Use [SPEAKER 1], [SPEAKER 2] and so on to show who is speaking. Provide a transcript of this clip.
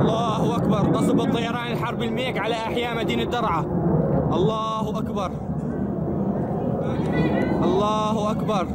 [SPEAKER 1] الله أكبر. قصف الطيران الحرب الميك على أحياء مدينة درعا. الله أكبر. الله أكبر.